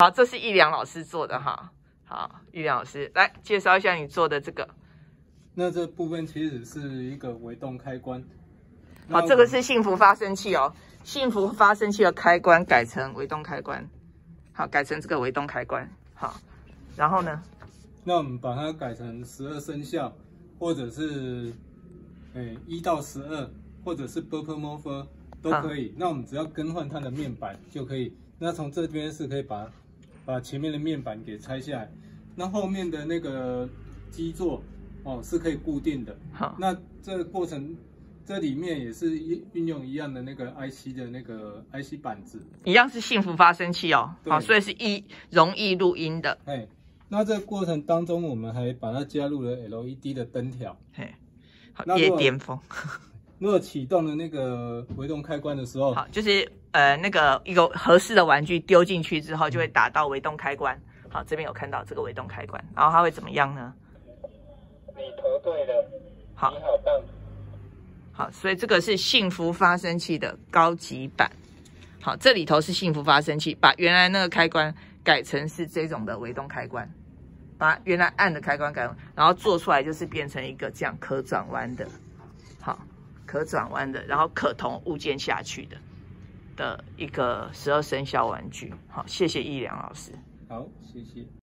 好，这是易良老师做的哈。好，易良老师来介绍一下你做的这个。那这部分其实是一个微动开关。好，这个是幸福发生器哦。幸福发生器的开关改成微动开关。好，改成这个微动开关。好，然后呢？那我们把它改成十二生肖，或者是诶一到十二，或者是 b u r p l e m o v e r 都可以。那我们只要更换它的面板就可以。那从这边是可以把把前面的面板给拆下来，那后面的那个基座哦是可以固定的。好，那这个过程这里面也是运运用一样的那个 IC 的那个 IC 板子，一样是幸福发生器哦。好，所以是易容易录音的。哎。那这个过程当中，我们还把它加入了 LED 的灯条，嘿，好，夜巅峰。如果启动了那个微动开关的时候，好，就是呃那个一个合适的玩具丢进去之后，就会打到微动开关。好，这边有看到这个微动开关，然后它会怎么样呢？你投对了，好，你好棒。好，所以这个是幸福发生器的高级版。好，这里头是幸福发生器，把原来那个开关。改成是这种的微动开关，把原来按的开关改，然后做出来就是变成一个这样可转弯的，好，可转弯的，然后可同物件下去的的一个十二生肖玩具。好，谢谢易良老师。好，谢谢。